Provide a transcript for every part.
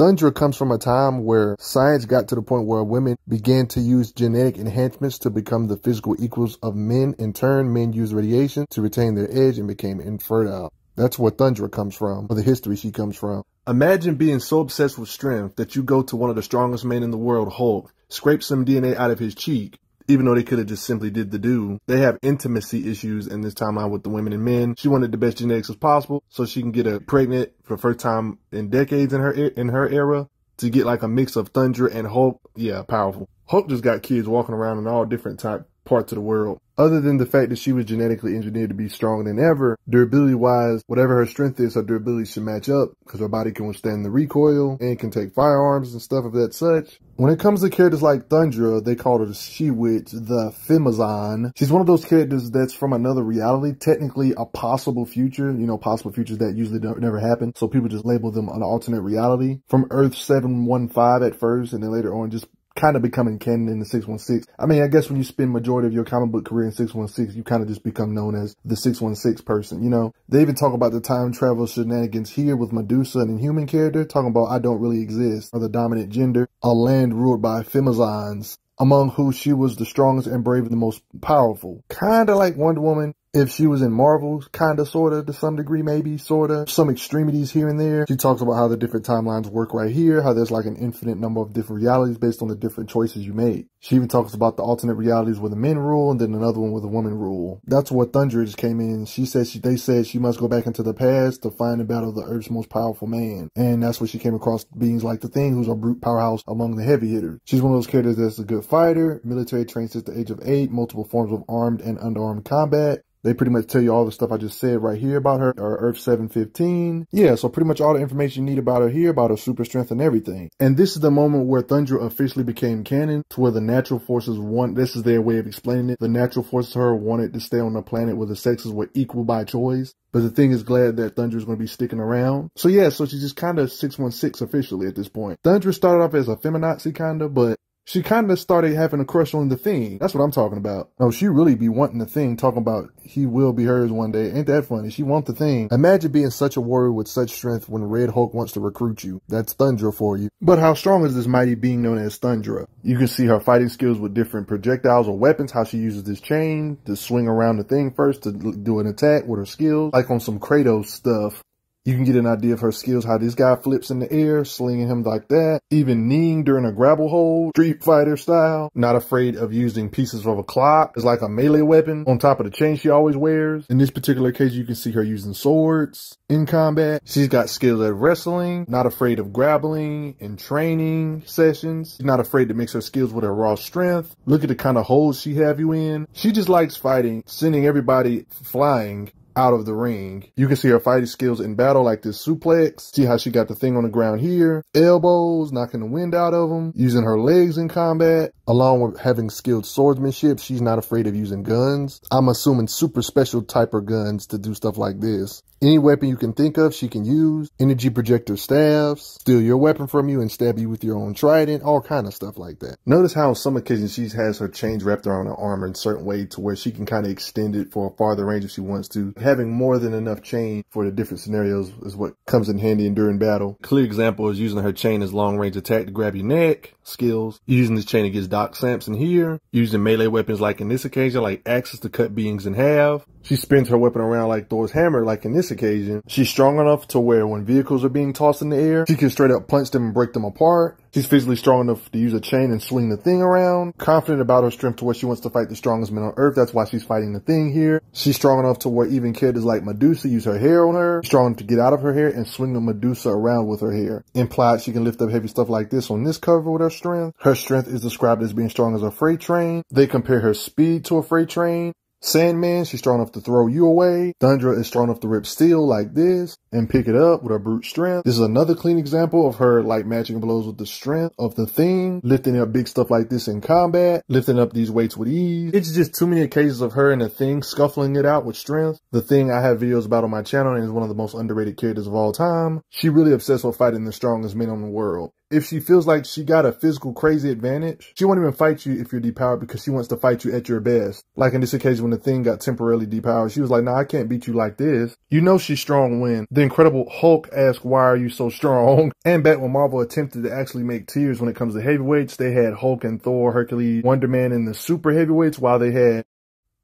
Thundra comes from a time where science got to the point where women began to use genetic enhancements to become the physical equals of men. In turn, men used radiation to retain their edge and became infertile. That's where Thundra comes from, or the history she comes from. Imagine being so obsessed with strength that you go to one of the strongest men in the world, Hulk, scrape some DNA out of his cheek, even though they could have just simply did the do. They have intimacy issues in this timeline with the women and men. She wanted the best genetics as possible so she can get a pregnant for the first time in decades in her in her era to get like a mix of Thundra and Hulk. Yeah, powerful. Hulk just got kids walking around in all different type parts of the world. Other than the fact that she was genetically engineered to be stronger than ever, durability wise, whatever her strength is, her durability should match up because her body can withstand the recoil and can take firearms and stuff of that such. When it comes to characters like Thundra, they call her the She-Witch, the Femazon. She's one of those characters that's from another reality, technically a possible future, you know, possible futures that usually don't never happen. So people just label them an alternate reality. From Earth 715 at first, and then later on just kind of becoming canon in the 616. I mean, I guess when you spend majority of your comic book career in 616, you kind of just become known as the 616 person, you know? They even talk about the time travel shenanigans here with Medusa, an inhuman character, talking about I don't really exist, or the dominant gender, a land ruled by Femazons among who she was the strongest and bravest and the most powerful. Kinda like Wonder Woman, if she was in Marvel, kind of, sort of, to some degree, maybe, sort of, some extremities here and there. She talks about how the different timelines work right here, how there's like an infinite number of different realities based on the different choices you made. She even talks about the alternate realities where the men rule and then another one where the woman rule. That's where Thundra just came in. She said she, they said she must go back into the past to find and battle the Earth's most powerful man. And that's where she came across beings like the Thing, who's a brute powerhouse among the heavy hitters. She's one of those characters that's a good fighter, military trained since the age of eight, multiple forms of armed and underarmed combat, they pretty much tell you all the stuff I just said right here about her, or Earth 715. Yeah, so pretty much all the information you need about her here, about her super strength and everything. And this is the moment where Thundra officially became canon, to where the natural forces want, this is their way of explaining it. The natural forces her wanted to stay on the planet where the sexes were equal by choice. But the thing is glad that Thundra is going to be sticking around. So yeah, so she's just kind of 616 officially at this point. Thundra started off as a feminazi kind of, but she kind of started having a crush on the thing. That's what I'm talking about. Oh, she really be wanting the thing, talking about he will be hers one day. Ain't that funny? She want the thing. Imagine being such a warrior with such strength when Red Hulk wants to recruit you. That's Thundra for you. But how strong is this mighty being known as Thundra? You can see her fighting skills with different projectiles or weapons, how she uses this chain to swing around the thing first to do an attack with her skills, like on some Kratos stuff. You can get an idea of her skills, how this guy flips in the air, slinging him like that, even kneeing during a grapple hold, Street Fighter style, not afraid of using pieces of a clock as like a melee weapon on top of the chain she always wears. In this particular case, you can see her using swords in combat. She's got skills at wrestling, not afraid of grappling and training sessions. She's not afraid to mix her skills with her raw strength. Look at the kind of holes she have you in. She just likes fighting, sending everybody flying out of the ring. You can see her fighting skills in battle like this suplex. See how she got the thing on the ground here. Elbows, knocking the wind out of them. Using her legs in combat. Along with having skilled swordsmanship, she's not afraid of using guns. I'm assuming super special type of guns to do stuff like this. Any weapon you can think of, she can use. Energy projector staffs, steal your weapon from you and stab you with your own trident, all kind of stuff like that. Notice how on some occasions she has her chains wrapped around her armor in a certain way to where she can kind of extend it for a farther range if she wants to. Having more than enough chain for the different scenarios is what comes in handy during battle. Clear example is using her chain as long range attack to grab your neck, skills. Using this chain against Doc Samson here. Using melee weapons like in this occasion, like axes to cut beings in half. She spins her weapon around like Thor's hammer, like in this occasion. She's strong enough to where when vehicles are being tossed in the air, she can straight up punch them and break them apart. She's physically strong enough to use a chain and swing the thing around. Confident about her strength to where she wants to fight the strongest men on earth. That's why she's fighting the thing here. She's strong enough to where even characters like Medusa use her hair on her. Strong enough to get out of her hair and swing the Medusa around with her hair. Implied she can lift up heavy stuff like this on this cover with her strength. Her strength is described as being strong as a freight train. They compare her speed to a freight train. Sandman, she's strong enough to throw you away. Thundra is strong enough to rip steel like this and pick it up with her brute strength. This is another clean example of her like matching blows with the strength of the thing, lifting up big stuff like this in combat, lifting up these weights with ease. It's just too many cases of her and the thing scuffling it out with strength. The thing I have videos about on my channel and is one of the most underrated characters of all time. She really obsessed with fighting the strongest men in the world if she feels like she got a physical crazy advantage, she won't even fight you if you're depowered because she wants to fight you at your best. Like in this occasion when the thing got temporarily depowered. She was like, nah, I can't beat you like this. You know she's strong when the Incredible Hulk asked, why are you so strong? And back when Marvel attempted to actually make tiers when it comes to heavyweights, they had Hulk and Thor, Hercules, Wonder Man in the super heavyweights while they had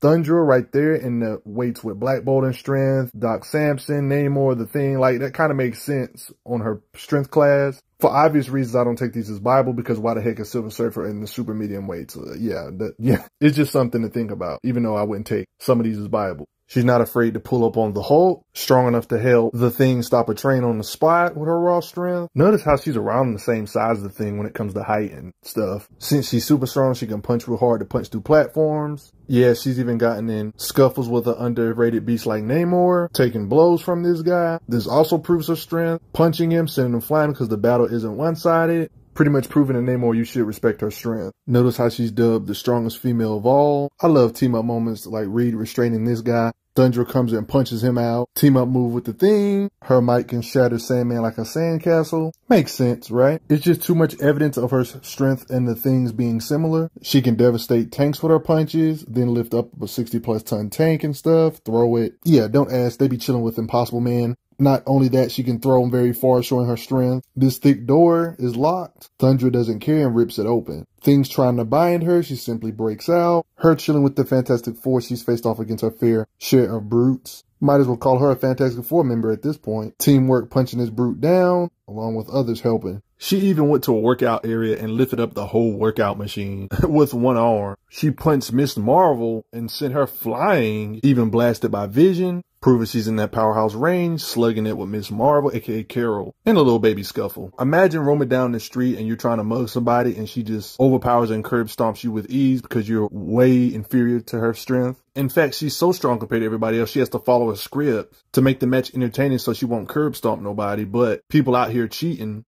Thundra right there in the weights with Black Bolt and strength, Doc Samson, Namor, the thing, like that kind of makes sense on her strength class. For obvious reasons, I don't take these as Bible because why the heck is Silver Surfer in the super medium weights? Uh, yeah, that, yeah, it's just something to think about, even though I wouldn't take some of these as Bible. She's not afraid to pull up on the Hulk, strong enough to help the thing stop a train on the spot with her raw strength. Notice how she's around the same size of the thing when it comes to height and stuff. Since she's super strong, she can punch real hard to punch through platforms. Yeah, she's even gotten in scuffles with an underrated beast like Namor, taking blows from this guy. This also proves her strength, punching him, sending him flying because the battle isn't one-sided pretty much proving to Namor you should respect her strength. Notice how she's dubbed the strongest female of all. I love team up moments like Reed restraining this guy. Thundra comes and punches him out. Team up move with the thing. Her might can shatter Sandman like a sandcastle. Makes sense, right? It's just too much evidence of her strength and the things being similar. She can devastate tanks with her punches, then lift up a 60 plus ton tank and stuff, throw it. Yeah, don't ask. They be chilling with Impossible Man. Not only that, she can throw him very far, showing her strength. This thick door is locked. Thundra doesn't care and rips it open. Things trying to bind her, she simply breaks out. Her chilling with the Fantastic Four, she's faced off against her fair share of brutes. Might as well call her a Fantastic Four member at this point. Teamwork punching this brute down, along with others helping. She even went to a workout area and lifted up the whole workout machine with one arm. She punched Miss Marvel and sent her flying, even blasted by Vision proving she's in that powerhouse range, slugging it with Miss Marvel, aka Carol, in a little baby scuffle. Imagine roaming down the street and you're trying to mug somebody and she just overpowers and curb stomps you with ease because you're way inferior to her strength. In fact, she's so strong compared to everybody else, she has to follow a script to make the match entertaining so she won't curb stomp nobody. But people out here cheating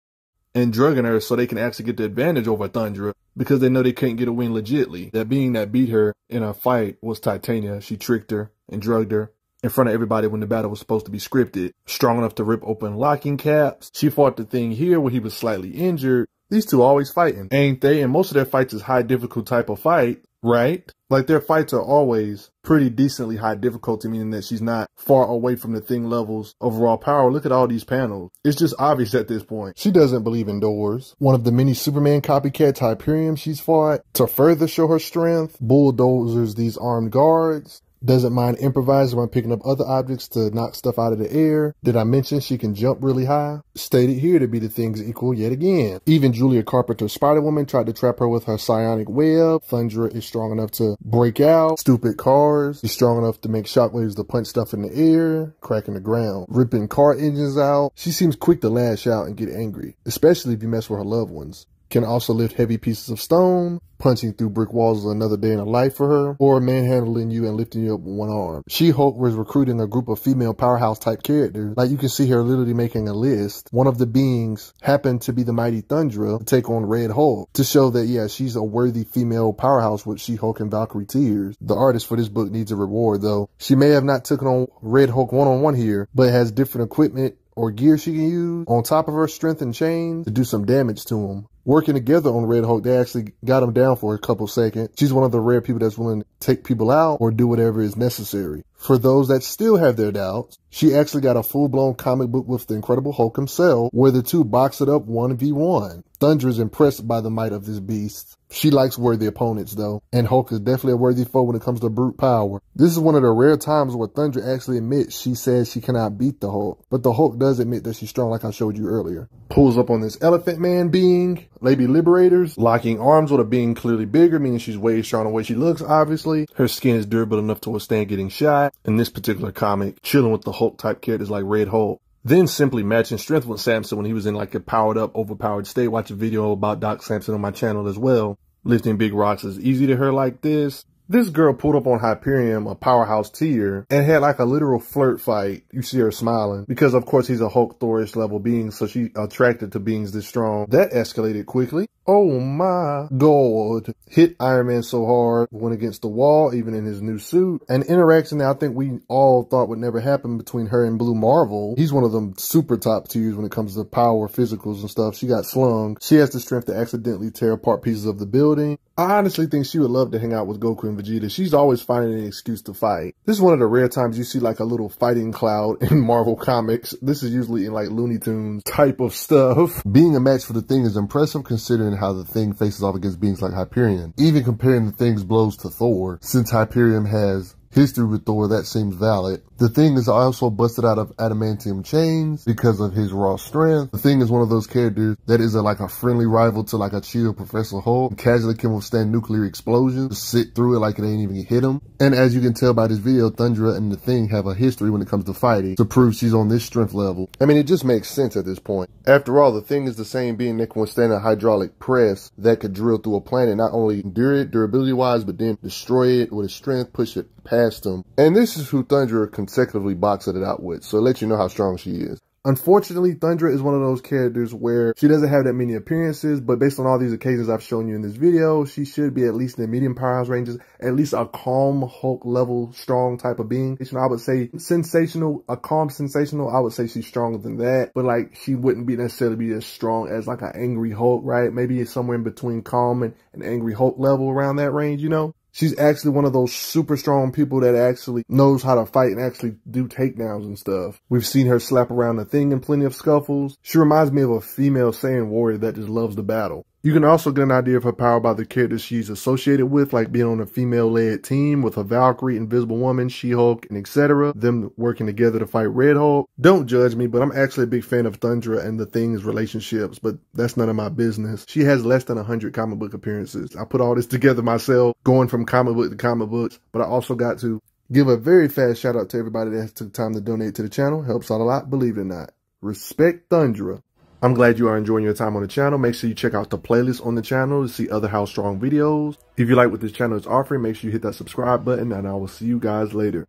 and drugging her so they can actually get the advantage over Thundra because they know they couldn't get a win legitly. That being that beat her in a fight was Titania. She tricked her and drugged her in front of everybody when the battle was supposed to be scripted. Strong enough to rip open locking caps. She fought the thing here where he was slightly injured. These two always fighting, ain't they? And most of their fights is high difficult type of fight, right? Like their fights are always pretty decently high difficulty, meaning that she's not far away from the thing levels of raw power. Look at all these panels. It's just obvious at this point. She doesn't believe in doors. One of the many Superman copycats, Hyperion, she's fought to further show her strength, bulldozers these armed guards doesn't mind improvising when picking up other objects to knock stuff out of the air. Did I mention she can jump really high? Stated here to be the things equal yet again. Even Julia Carpenter's Spider-Woman tried to trap her with her psionic web. Thundra is strong enough to break out. Stupid cars is strong enough to make shockwaves to punch stuff in the air, cracking the ground, ripping car engines out. She seems quick to lash out and get angry, especially if you mess with her loved ones can also lift heavy pieces of stone. Punching through brick walls is another day in a life for her, or manhandling you and lifting you up with one arm. She-Hulk was recruiting a group of female powerhouse type characters. Like you can see her literally making a list. One of the beings happened to be the mighty Thundra to take on Red Hulk to show that, yeah, she's a worthy female powerhouse with She-Hulk and Valkyrie Tears. The artist for this book needs a reward though. She may have not taken on Red Hulk one-on-one -on -one here, but has different equipment or gear she can use on top of her strength and chains to do some damage to him working together on Red Hulk, they actually got him down for a couple seconds. She's one of the rare people that's willing to take people out or do whatever is necessary. For those that still have their doubts, she actually got a full-blown comic book with the Incredible Hulk himself, where the two box it up 1v1. Thundra is impressed by the might of this beast. She likes worthy opponents though, and Hulk is definitely a worthy foe when it comes to brute power. This is one of the rare times where Thundra actually admits she says she cannot beat the Hulk, but the Hulk does admit that she's strong like I showed you earlier. Pulls up on this Elephant Man being, Lady Liberators, locking arms with a being clearly bigger, meaning she's way stronger the way she looks, obviously. Her skin is durable enough to withstand getting shot. In this particular comic, chilling with the Hulk type characters like Red Hulk. Then simply matching strength with Samson when he was in like a powered up, overpowered state. Watch a video about Doc Samson on my channel as well. Lifting big rocks is easy to her like this. This girl pulled up on Hyperion, a powerhouse tier, and had like a literal flirt fight. You see her smiling because of course he's a Hulk Thorish level being, so she attracted to beings this strong. That escalated quickly. Oh my god. Hit Iron Man so hard, went against the wall, even in his new suit. An interaction that I think we all thought would never happen between her and Blue Marvel. He's one of them super top tiers when it comes to power, physicals and stuff. She got slung. She has the strength to accidentally tear apart pieces of the building. I honestly think she would love to hang out with Goku and Vegeta. She's always finding an excuse to fight. This is one of the rare times you see like a little fighting cloud in Marvel Comics. This is usually in like Looney Tunes type of stuff. Being a match for the Thing is impressive considering how the Thing faces off against beings like Hyperion. Even comparing the Thing's blows to Thor, since Hyperion has history with Thor, that seems valid. The Thing is also busted out of adamantium chains because of his raw strength. The Thing is one of those characters that is a, like a friendly rival to like a chill Professor Hulk. Casually can withstand nuclear explosions, sit through it like it ain't even hit him. And as you can tell by this video, Thundra and the Thing have a history when it comes to fighting to prove she's on this strength level. I mean, it just makes sense at this point. After all, the Thing is the same being that can withstand a hydraulic press that could drill through a planet, not only endure it durability wise, but then destroy it with its strength, push it past them. And this is who Thundra consecutively boxed it out with, so it lets you know how strong she is. Unfortunately, Thundra is one of those characters where she doesn't have that many appearances, but based on all these occasions I've shown you in this video, she should be at least in the medium powerhouse ranges, at least a calm Hulk level strong type of being. I would say sensational, a calm sensational, I would say she's stronger than that, but like she wouldn't be necessarily be as strong as like an angry Hulk, right? Maybe it's somewhere in between calm and an angry Hulk level around that range, you know? She's actually one of those super strong people that actually knows how to fight and actually do takedowns and stuff. We've seen her slap around the thing in plenty of scuffles. She reminds me of a female Saiyan warrior that just loves the battle. You can also get an idea of her power by the characters she's associated with, like being on a female-led team with a Valkyrie, Invisible Woman, She-Hulk, and etc. Them working together to fight Red Hulk. Don't judge me, but I'm actually a big fan of Thundra and the Thing's relationships, but that's none of my business. She has less than 100 comic book appearances. I put all this together myself, going from comic book to comic books, but I also got to give a very fast shout out to everybody that took time to donate to the channel. Helps out a lot, believe it or not. Respect Thundra. I'm glad you are enjoying your time on the channel. Make sure you check out the playlist on the channel to see other How Strong videos. If you like what this channel is offering, make sure you hit that subscribe button and I will see you guys later.